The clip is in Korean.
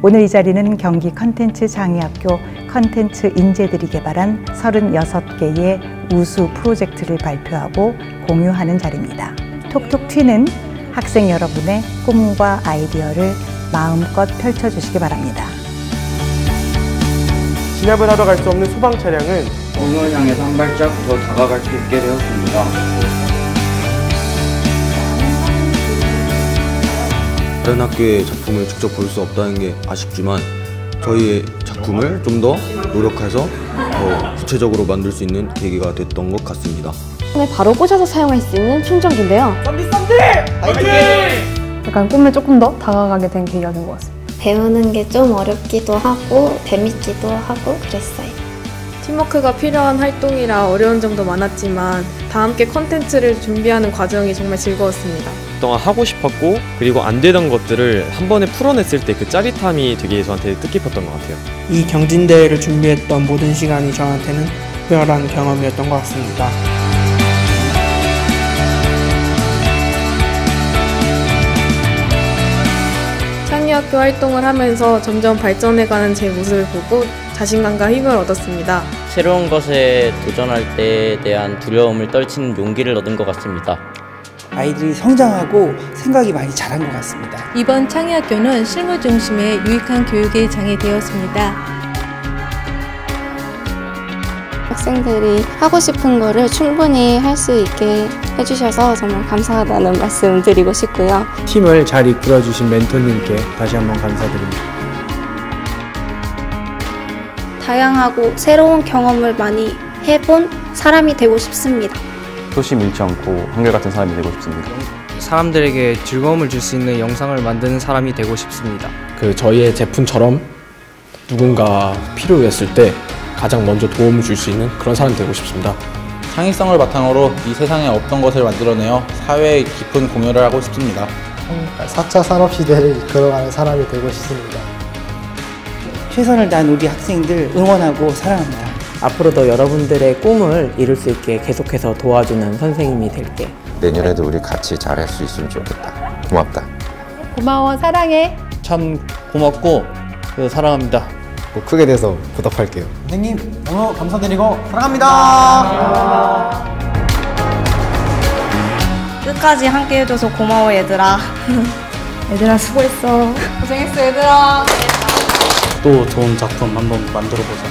오늘 이 자리는 경기 컨텐츠 장애학교 컨텐츠 인재들이 개발한 36개의 우수 프로젝트를 발표하고 공유하는 자리입니다. 톡톡 튀는 학생 여러분의 꿈과 아이디어를 마음껏 펼쳐주시기 바랍니다. 진압을 하러 갈 수 없는 소방 차량은 꿈을 향해서 한 발짝 더 다가갈 수 있게 되었습니다. 다른 학교의 작품을 직접 볼 수 없다는 게 아쉽지만 저희의 작품을 좀 더 노력해서 더 구체적으로 만들 수 있는 계기가 됐던 것 같습니다. 에 바로 꽂아서 사용할 수 있는 충전기인데요. 약간 꿈에 조금 더 다가가게 된 계기가 된 것 같습니다. 배우는 게 좀 어렵기도 하고 재밌기도 하고 그랬어요. 팀워크가 필요한 활동이라 어려운 점도 많았지만 다 함께 컨텐츠를 준비하는 과정이 정말 즐거웠습니다. 그동안 하고 싶었고 그리고 안 되던 것들을 한 번에 풀어냈을 때 그 짜릿함이 되게 저한테 뜻깊었던 것 같아요. 이 경진대회를 준비했던 모든 시간이 저한테는 특별한 경험이었던 것 같습니다. 창의학교 활동을 하면서 점점 발전해가는 제 모습을 보고 자신감과 힘을 얻었습니다. 새로운 것에 도전할 때에 대한 두려움을 떨치는 용기를 얻은 것 같습니다. 아이들이 성장하고 생각이 많이 자란 것 같습니다. 이번 창의학교는 실무 중심의 유익한 교육의 장이 되었습니다. 학생들이 하고 싶은 거를 충분히 할 수 있게 해주셔서 정말 감사하다는 말씀 드리고 싶고요. 팀을 잘 이끌어 주신 멘토님께 다시 한번 감사드립니다. 다양하고 새로운 경험을 많이 해본 사람이 되고 싶습니다. 소심 잃지 않고 한결같은 사람이 되고 싶습니다. 사람들에게 즐거움을 줄 수 있는 영상을 만드는 사람이 되고 싶습니다. 그 저희의 제품처럼 누군가 필요했을 때 가장 먼저 도움을 줄 수 있는 그런 사람이 되고 싶습니다. 창의성을 바탕으로 이 세상에 없던 것을 만들어내어 사회에 깊은 공유를 하고 싶습니다. 4차 산업시대를 이끌어가는 사람이 되고 싶습니다. 최선을 다한 우리 학생들 응원하고 사랑합니다. 앞으로도 여러분들의 꿈을 이룰 수 있게 계속해서 도와주는 선생님이 될게. 내년에도 우리 같이 잘할 수 있으면 좋겠다. 고맙다. 고마워, 사랑해. 참 고맙고 사랑합니다. 꼭 크게 돼서 보답할게요. 선생님 너무 감사드리고 사랑합니다. 끝까지 함께 해줘서 고마워 얘들아. 얘들아 수고했어. 고생했어 얘들아. 또 좋은 작품 한번 만들어 보자.